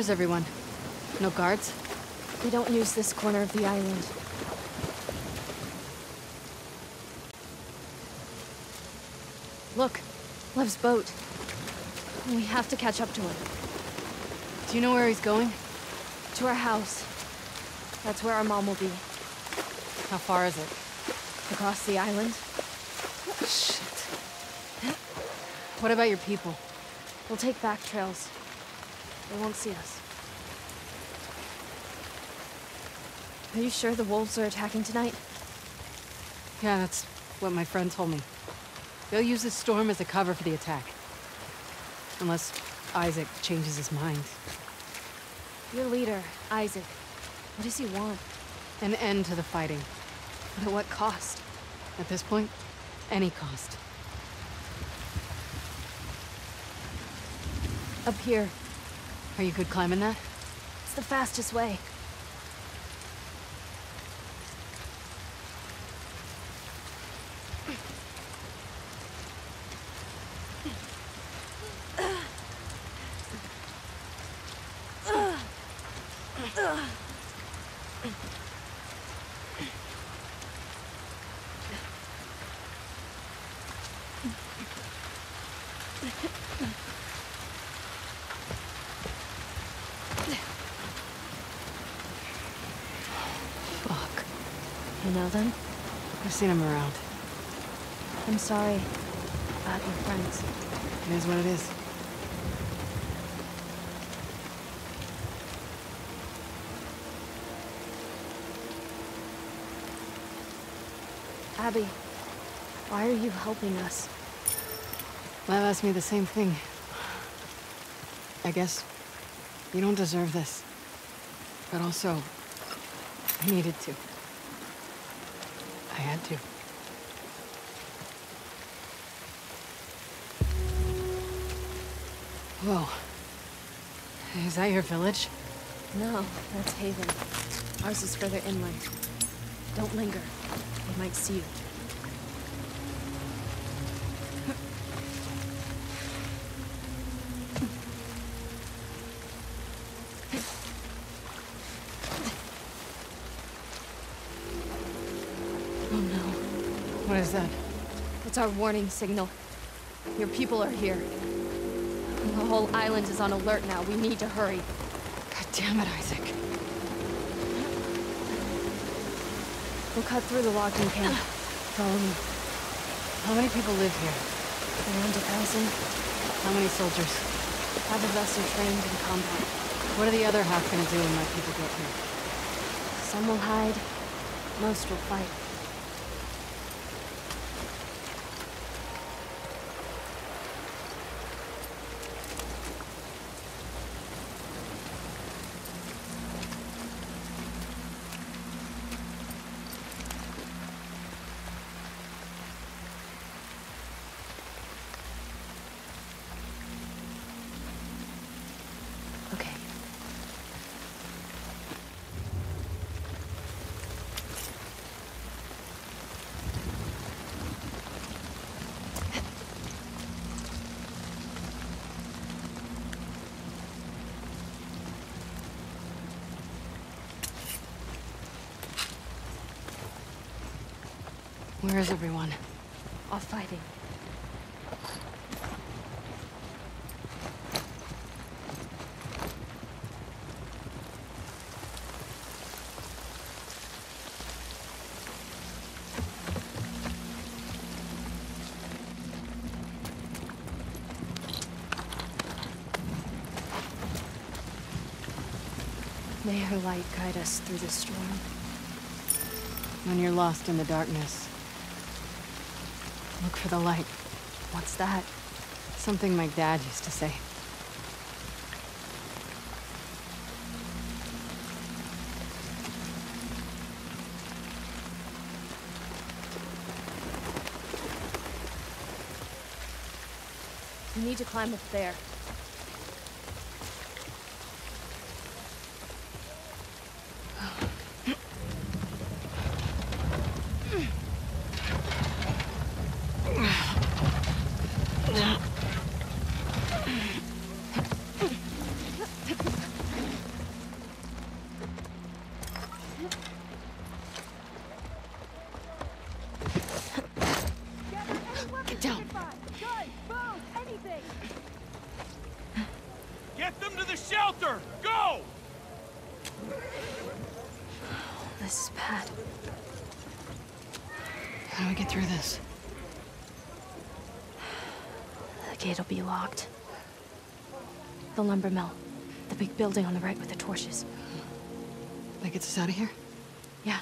Where's everyone? No guards? We don't use this corner of the island. Look, Lev's boat. We have to catch up to him. Do you know where he's going? To our house. That's where our mom will be. How far is it? Across the island. Shit. What about your people? We'll take back trails. They won't see us. Are you sure the wolves are attacking tonight? Yeah, that's what my friend told me. They'll use the storm as a cover for the attack. Unless Isaac changes his mind. Your leader, Isaac. What does he want? An end to the fighting. But at what cost? At this point, any cost. Up here. Are you good climbing that? It's the fastest way. Fuck. You know them? I've seen him around. I'm sorry about your friends. It is what it is. Abby, why are you helping us? Lev asked me the same thing. I guess you don't deserve this. But also, I needed to. I had to. Whoa. Is that your village? No, that's Haven. Ours is further inland. Don't linger. They might see you. It's our warning signal. Your people are here. The whole island is on alert now. We need to hurry. God damn it, Isaac. We'll cut through the logging camp. Follow me. How many people live here? Around a thousand. How many soldiers? Half of us are trained in combat. What are the other half gonna do when my people get here? Some will hide. Most will fight. Where is everyone? Off fighting. May her light guide us through the storm. When you're lost in the darkness, for the light. What's that? Something my dad used to say. We need to climb up there. shelter! Go! This is bad. How do we get through this? The gate'll be locked. The lumber mill. The big building on the right with the torches. That gets us out of here? Yeah,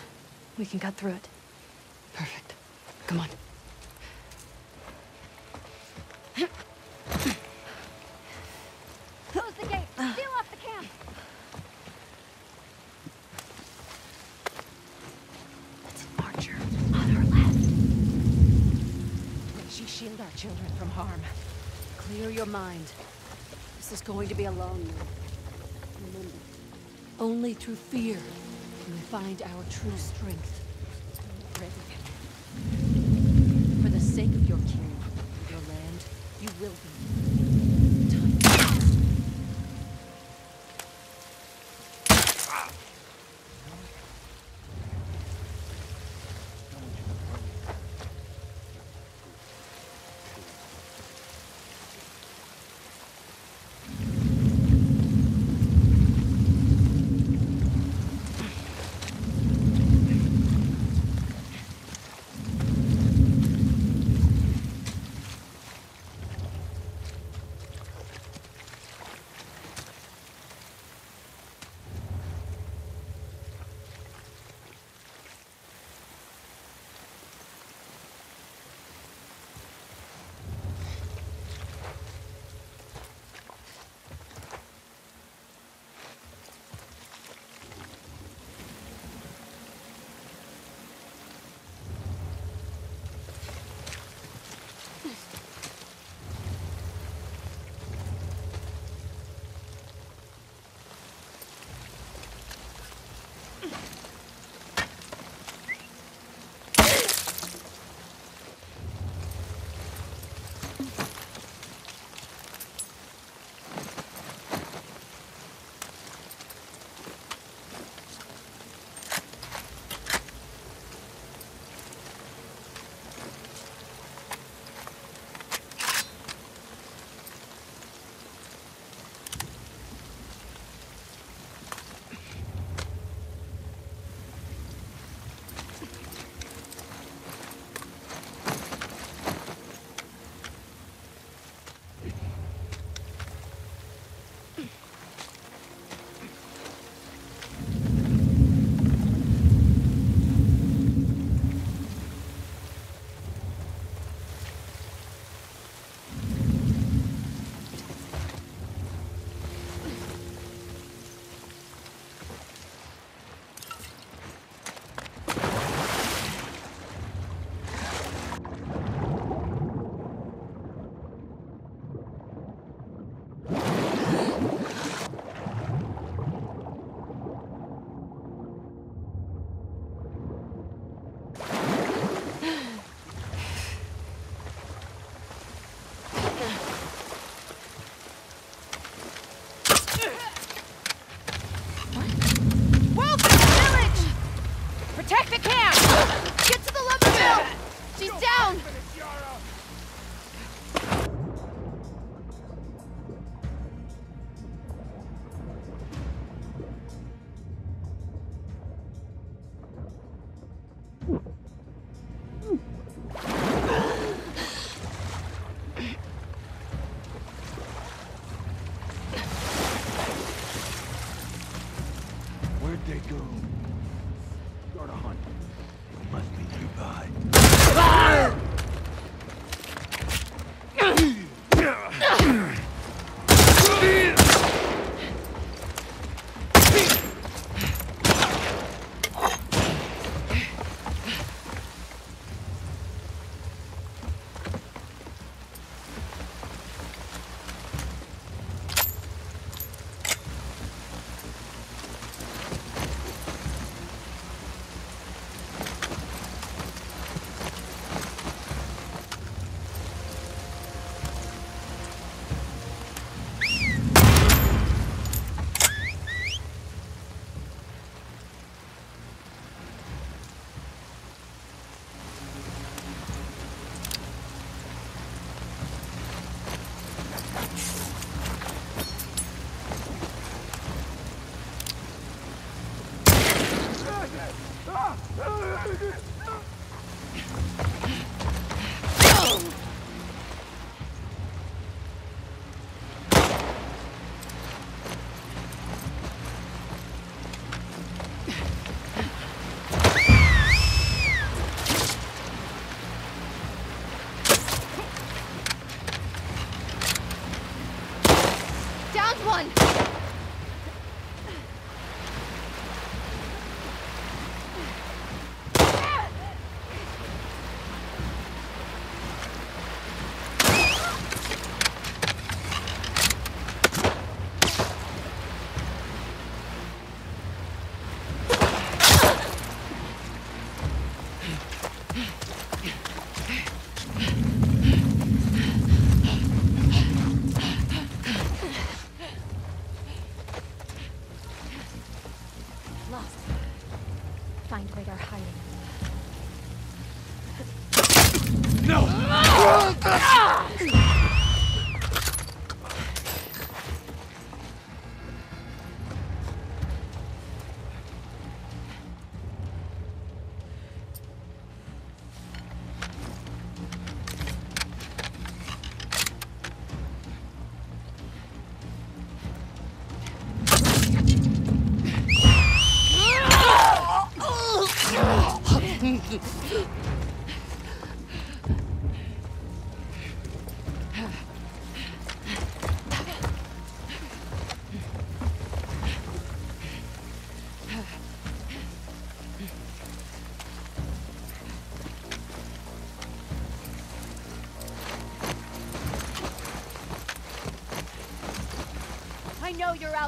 we can cut through it. Perfect. Come on. Close the gate! Seal off the camp! That's an archer on our left. May she shield our children from harm. Clear your mind. This is going to be a long one. Remember, only through fear can we find our true strength. For the sake of your king, your land, you will be.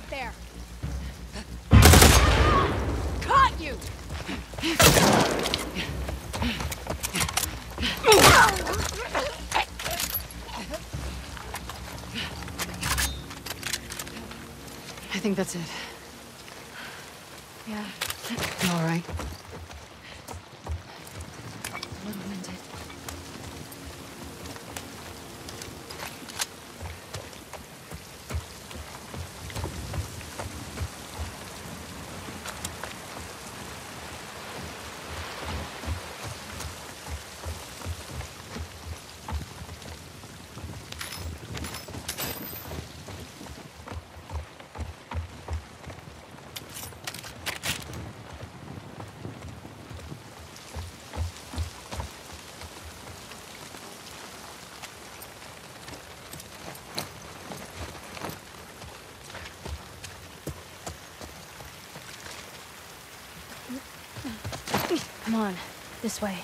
Out there. Caught you! I think that's it. Yeah, all right? a little winded. Come on, this way.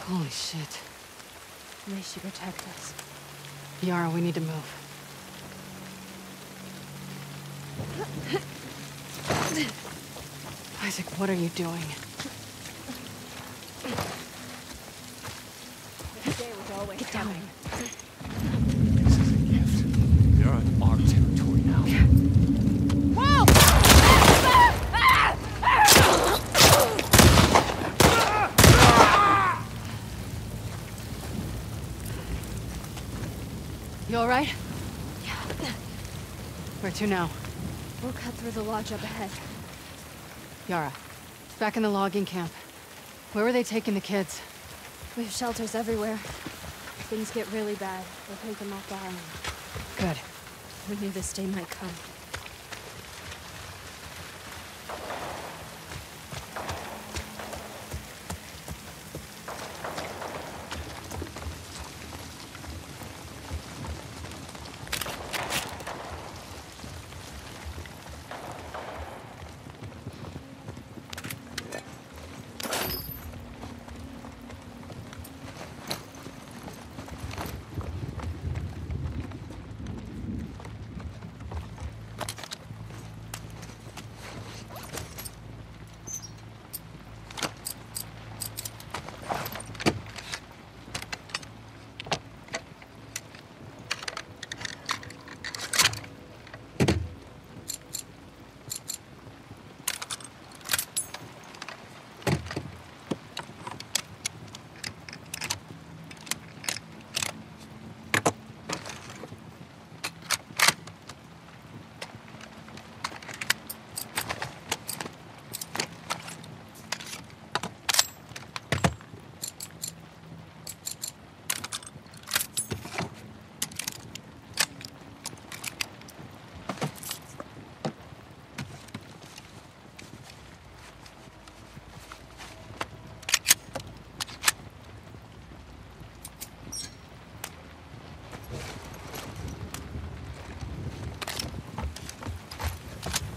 Holy shit. May she protect us. Yara, we need to move. Isaac, what are you doing? Get down. This is a gift. They're on our territory now. You all right? Where to now? We'll cut through the lodge up ahead. Yara, back in the logging camp. Where were they taking the kids? We have shelters everywhere. If things get really bad, we'll take them off the island. Good. We knew this day might come.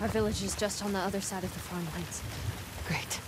Our village is just on the other side of the farmlands. Great.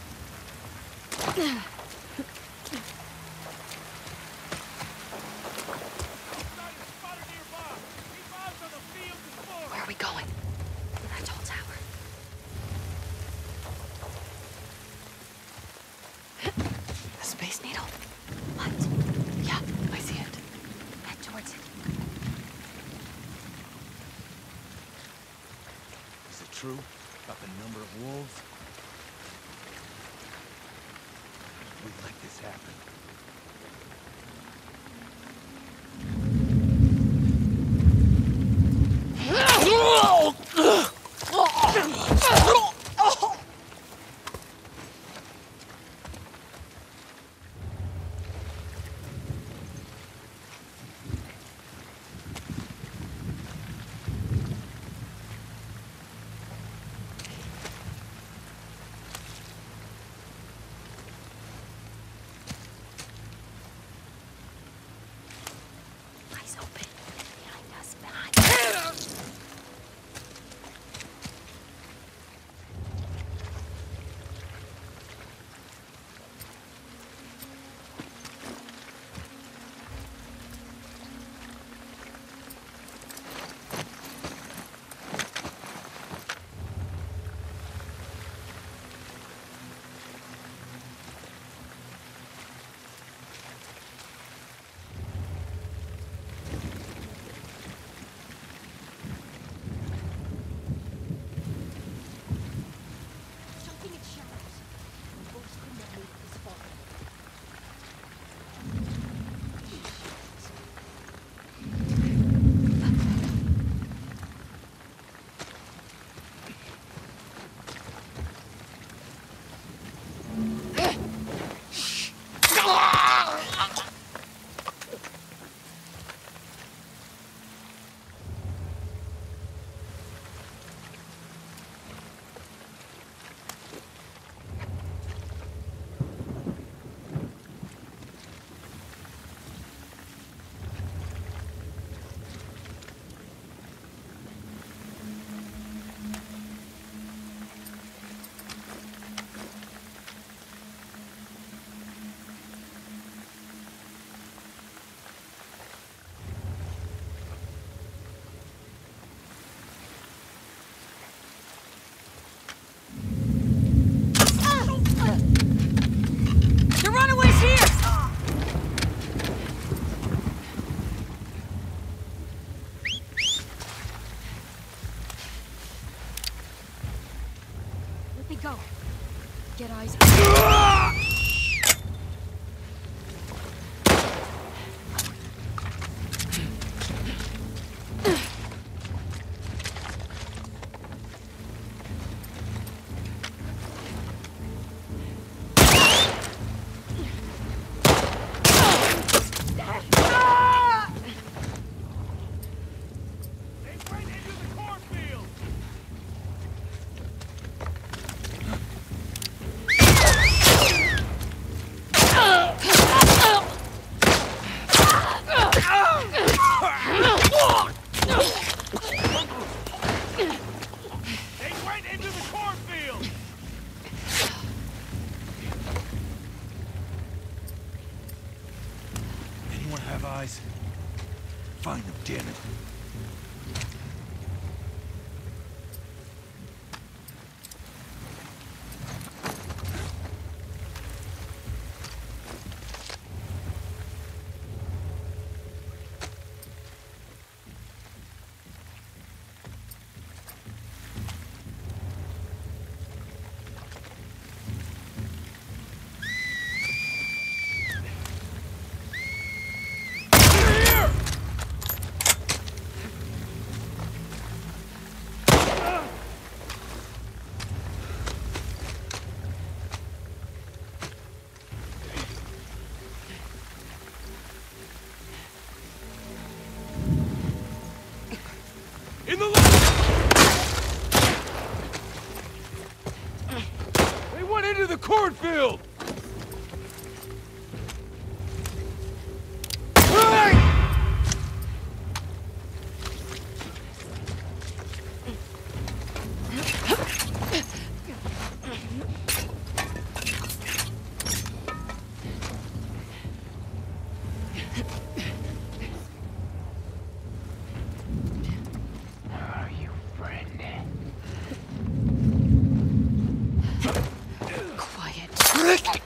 Fuck.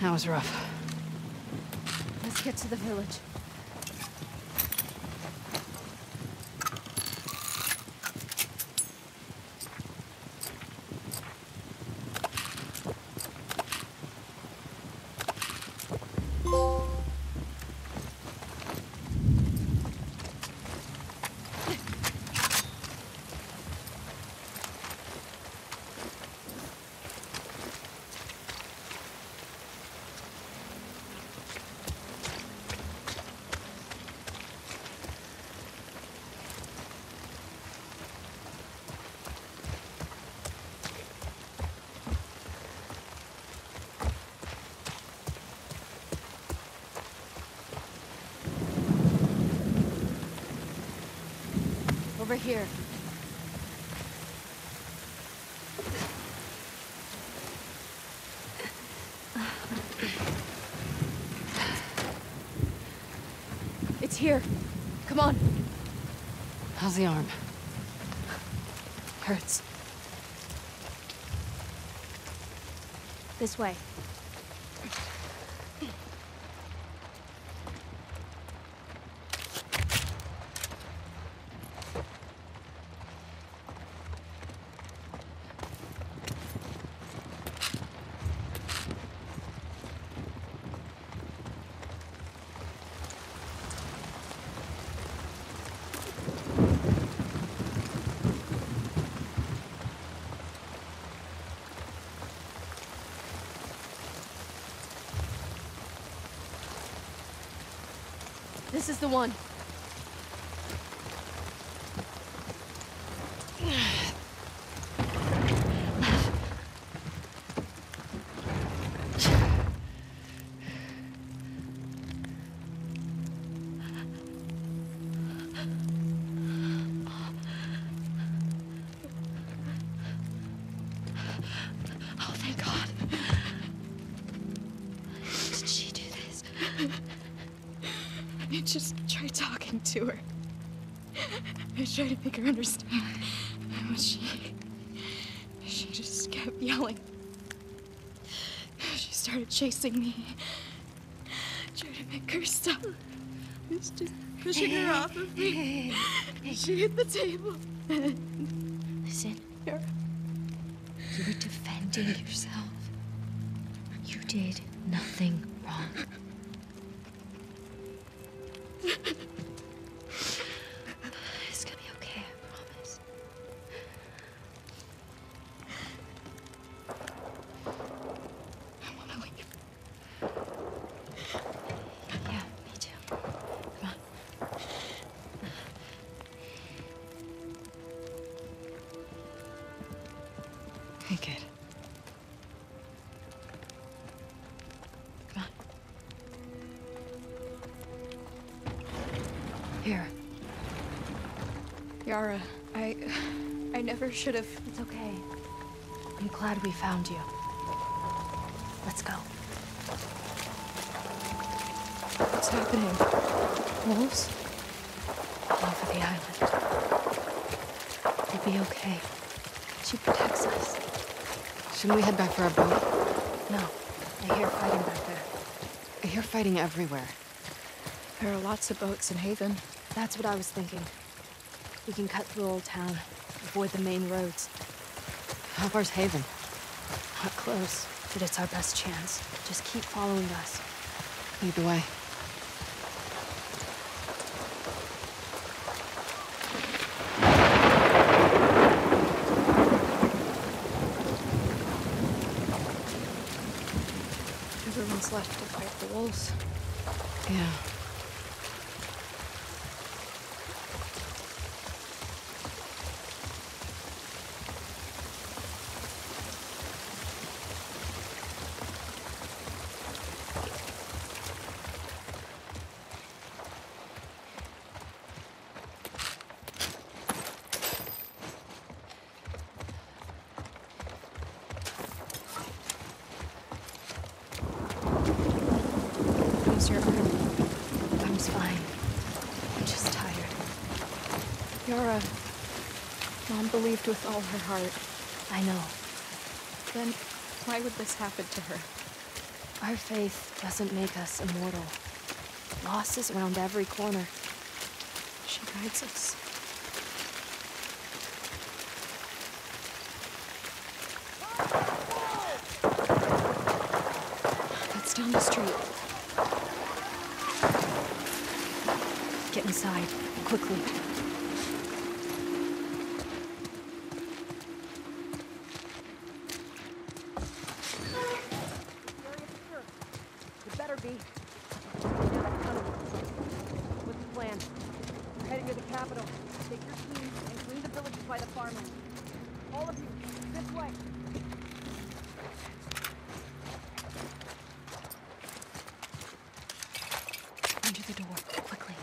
That was rough. Let's get to the village. Here. It's here. Come on. How's the arm? Hurts. This way. Is the one. To her. I tried to make her understand. But she. She just kept yelling. She started chasing me. Tried to make her stop. Was just pushing her off of me. She hit the table. Yara, I. I never should have. It's okay. I'm glad we found you. Let's go. What's happening? Wolves? All over the island. We'll be okay. She protects us. Shouldn't we head back for our boat? No, I hear fighting back there. I hear fighting everywhere. There are lots of boats in Haven. That's what I was thinking. We can cut through Old Town, avoid the main roads. How far's Haven? Not close, but it's our best chance. Just keep following us. Lead the way. Everyone's left to fight the wolves. Yeah. How's your arm? Arm's fine. I'm just tired. Yara. Mom believed with all her heart. I know. Then why would this happen to her? Our faith doesn't make us immortal. Losses around every corner. She guides us. That's down the street. Get inside, quickly. It better be. What's the plan? We're heading to the capital. Take your team and clean the villages by the farmland. All of you, this way. Under the door, quickly.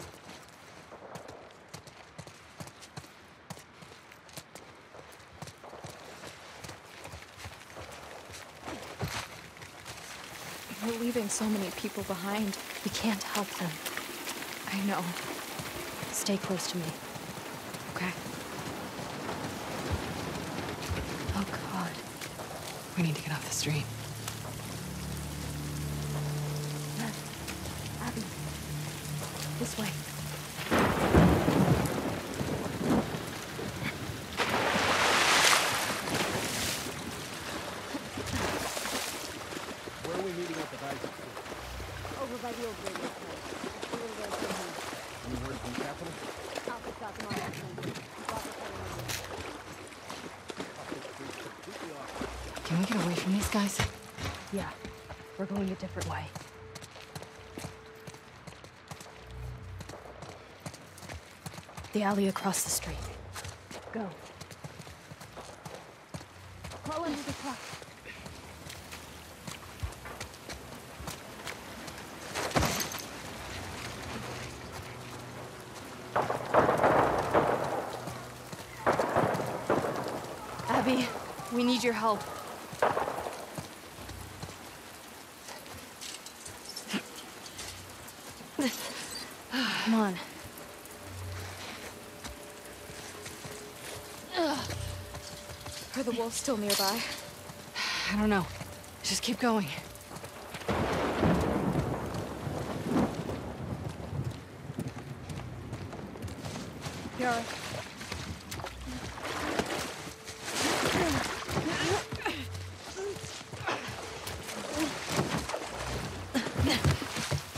We're leaving so many people behind. We can't help them. I know. Stay close to me. Okay? Oh, God. We need to get off the street. Abby. This way. Where are we meeting at the bike? Over by the old radio plant. Just a little way from here. Any word from the capital? Alpha got them on that thing. Got the phone number. Completely off. Can we get away from these guys? Yeah. We're going a different way. The alley across the street. Go. Crawl under the truck. Abby, we need your help. Wolves still nearby? I don't know. Just keep going. Yara.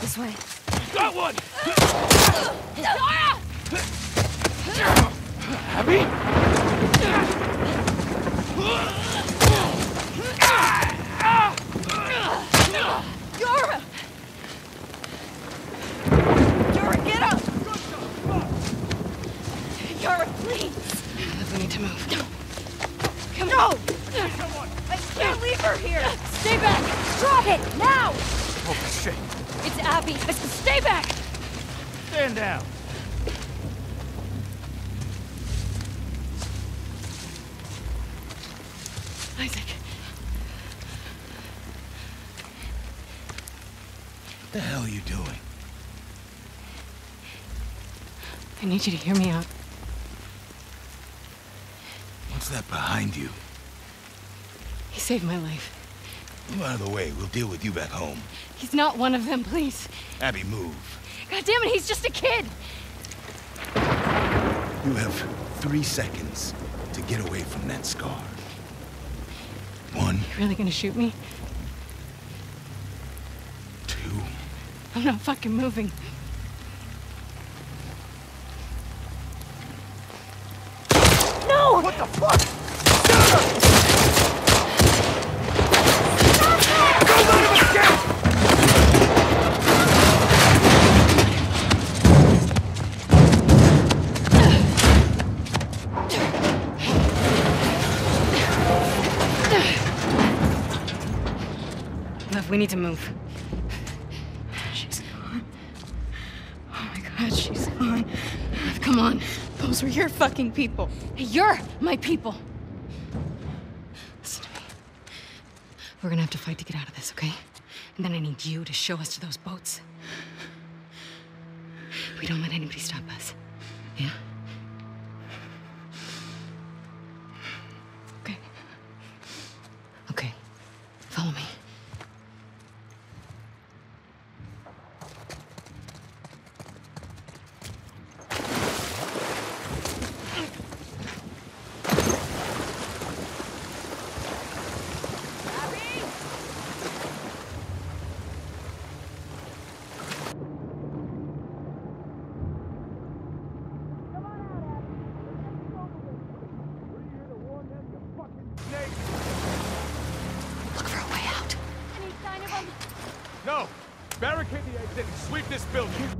This way. Got one! Abby? Yara! Yara, get up! Yara, please! We need to move. Come on! I can't leave her here! Stay back! Drop it! Now! Oh, shit. It's Abby! I said stay back! Stand down. Isaac. What the hell are you doing? I need you to hear me out. What's that behind you? He saved my life. Move out of the way. We'll deal with you back home. He's not one of them, please. Abby, move. God damn it, he's just a kid! You have three seconds to get away from that scar. One, You really gonna shoot me? two, I'm not fucking moving. The fuck? We need to move. Your fucking people. You're my people! Listen to me. We're gonna have to fight to get out of this, okay? And then I need you to show us to those boats. We don't let anybody stop us. Yeah? Go! Barricade the exit and sweep this building!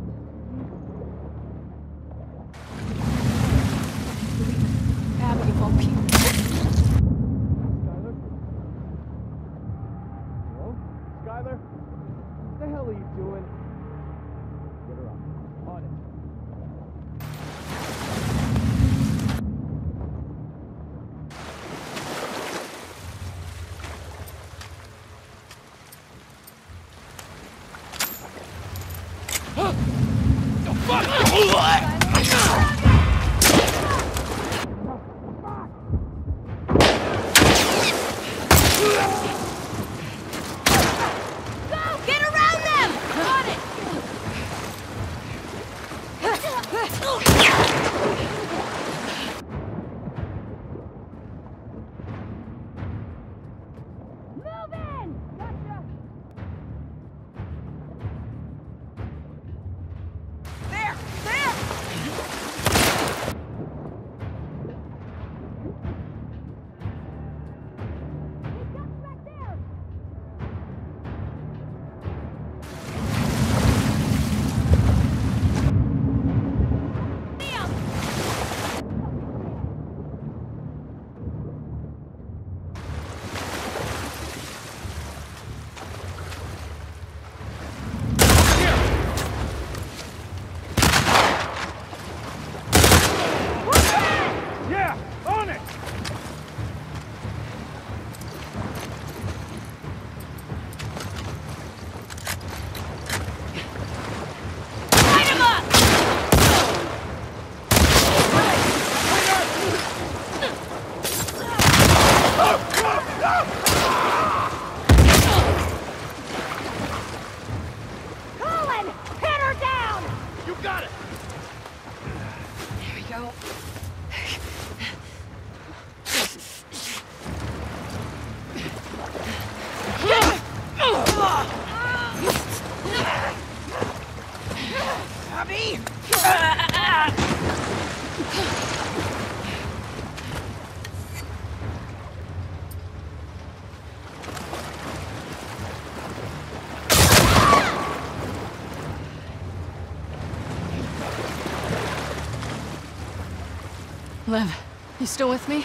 You still with me?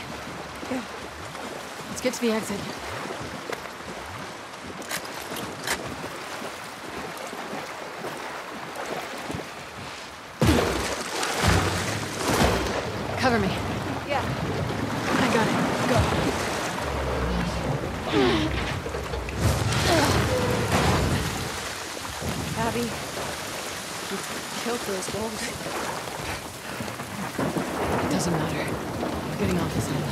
Yeah. Let's get to the exit. Cover me. Yeah. I got it. Go. Abby, you killed those wolves. It doesn't matter. We're getting off this island.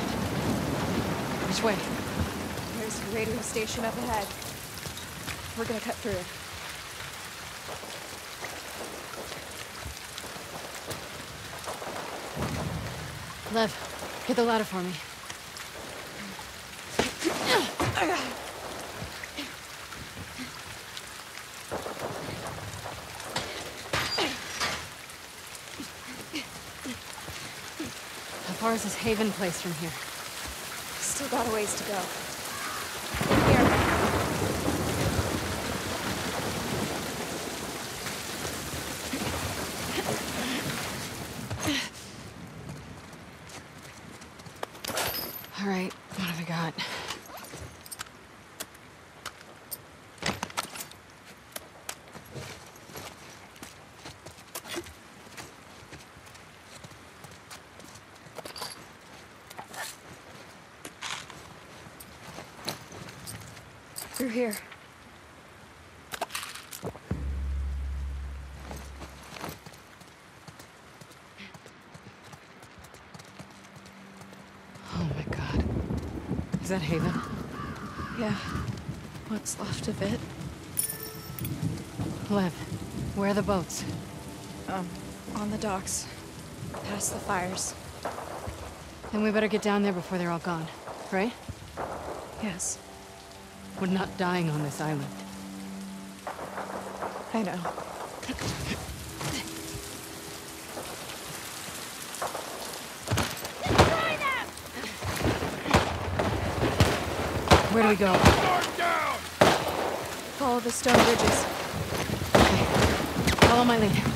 Which way? There's a radio station up ahead. We're gonna cut through. Lev, get the ladder for me. How far is this Haven place from here? Still got a ways to go. Here. All right, what have I got? Through here. Oh my god. Is that Haven? Yeah. What's left of it? Lev, where are the boats? Um, on the docks. Past the fires. Then we better get down there before they're all gone, right? Yes. We're not dying on this island. I know. Where do we go? Follow the stone bridges. Okay. Follow my lead.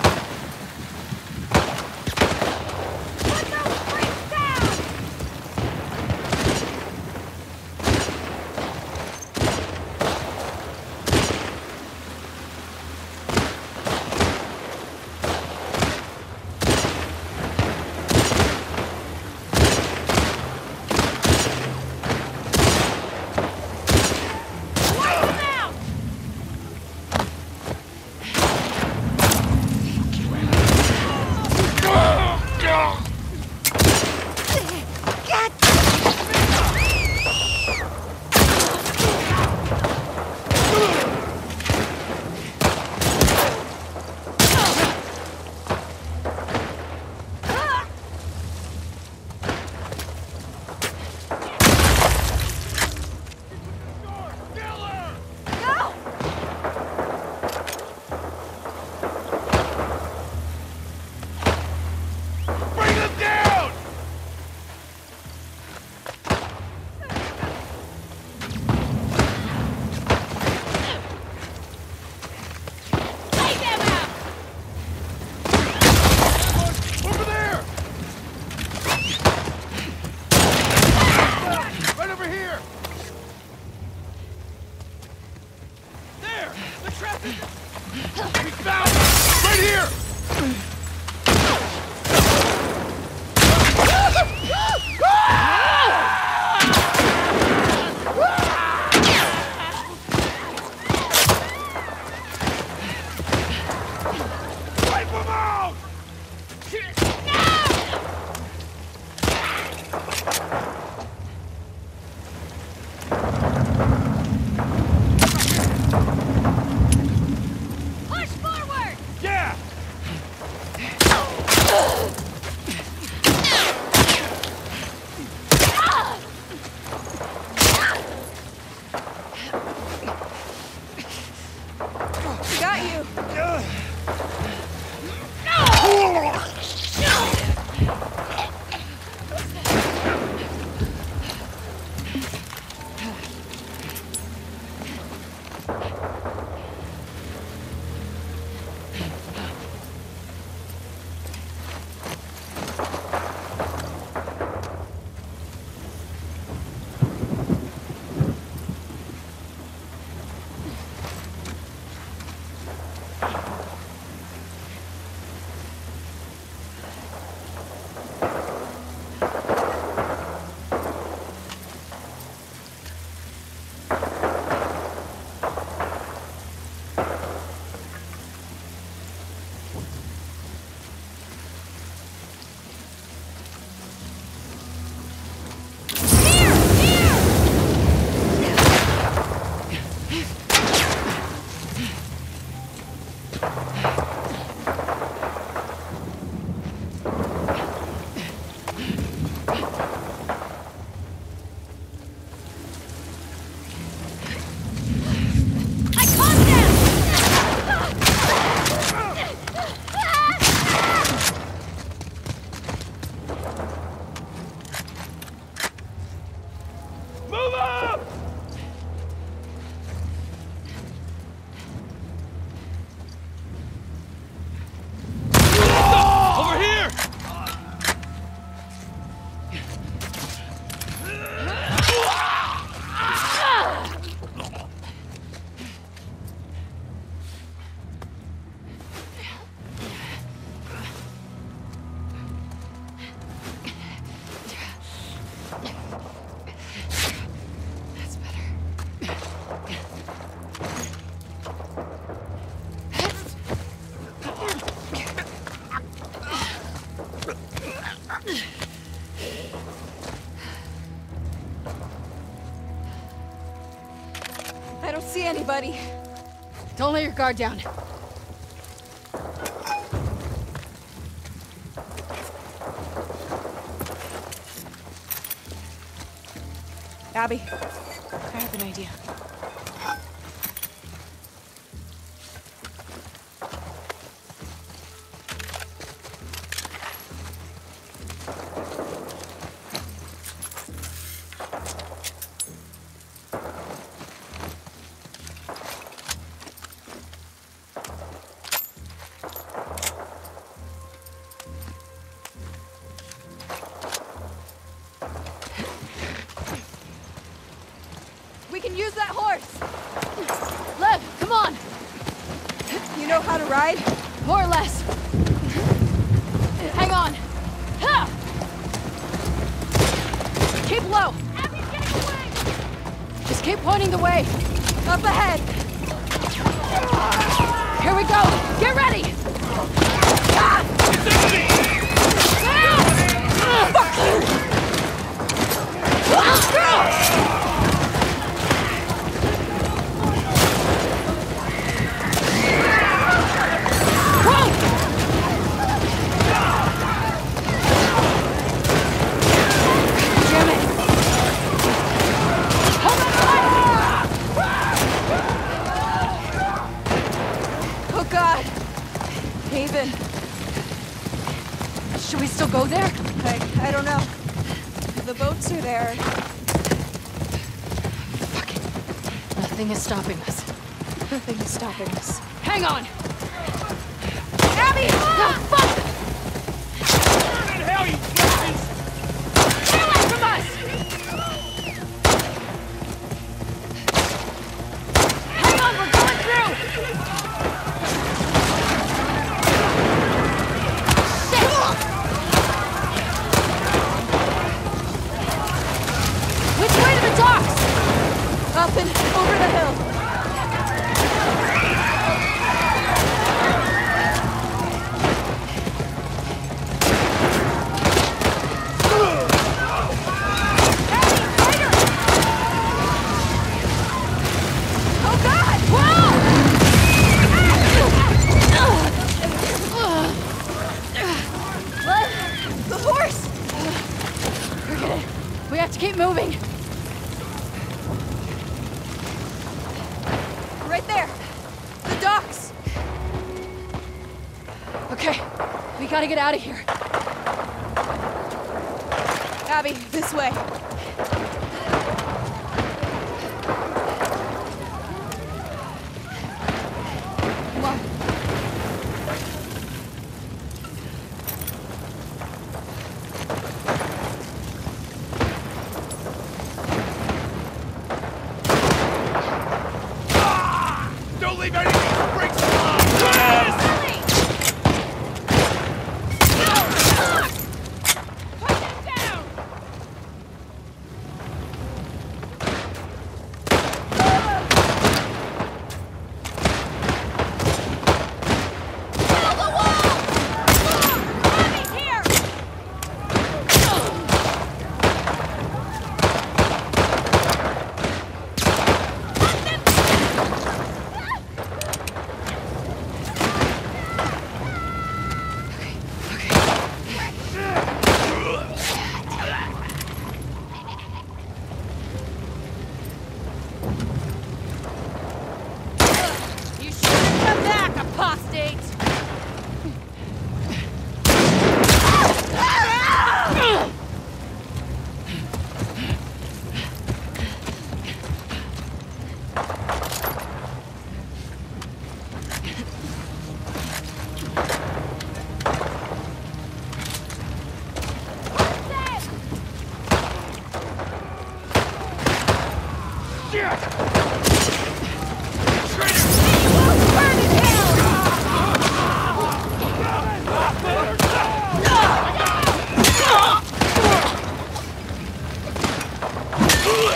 Let your guard down. Gotta get out of here. Abby, this way.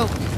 Go.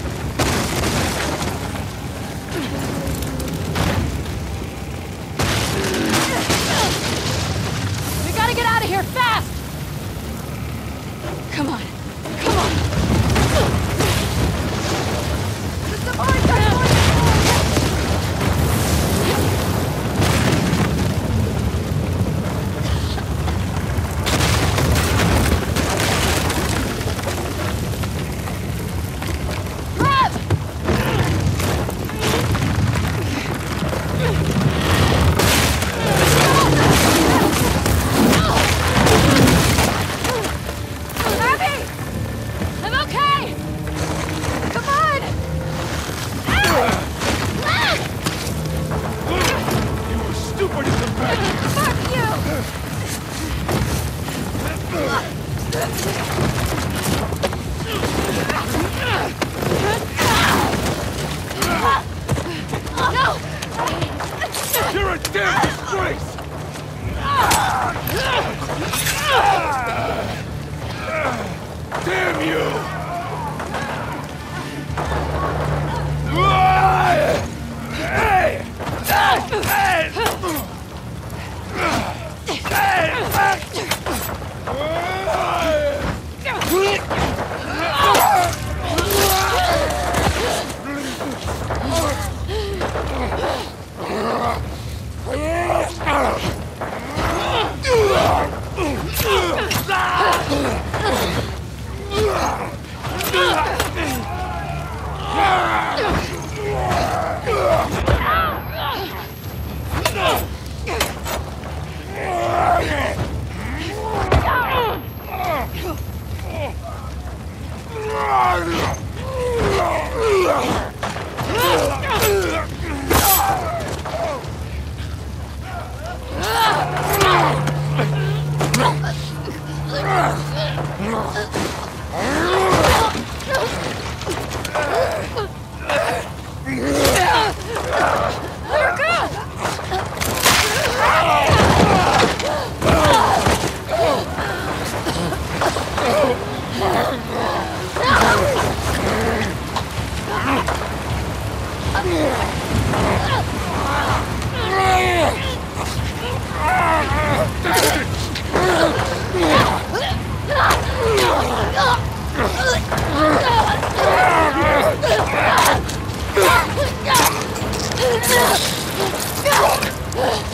No! Damn it. Are you okay? Yeah. Let's bring the boat.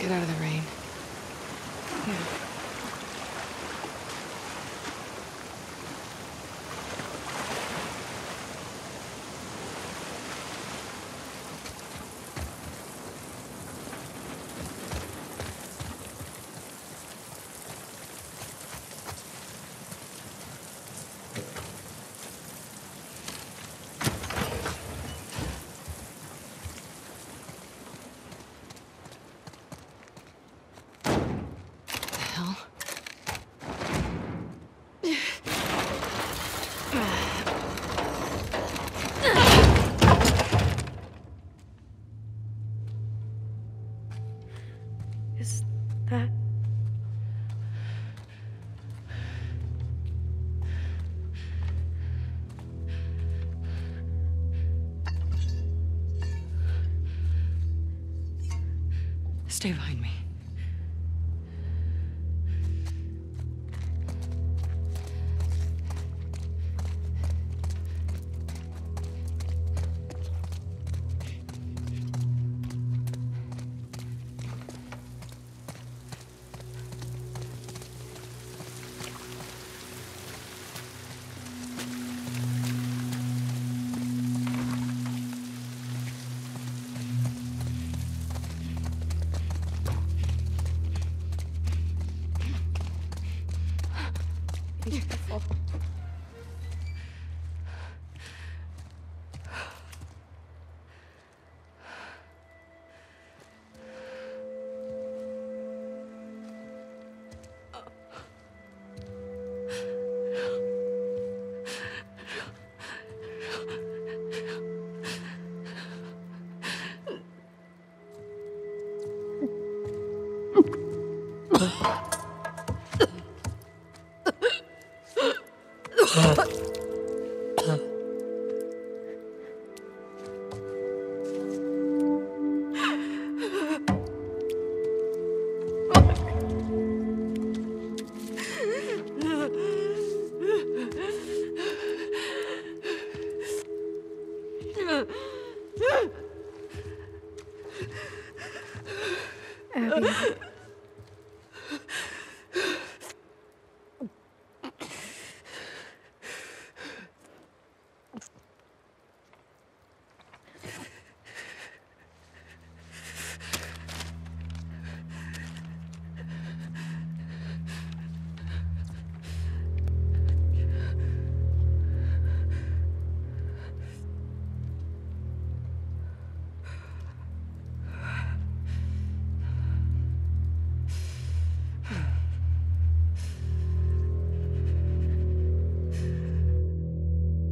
Get out of the rain.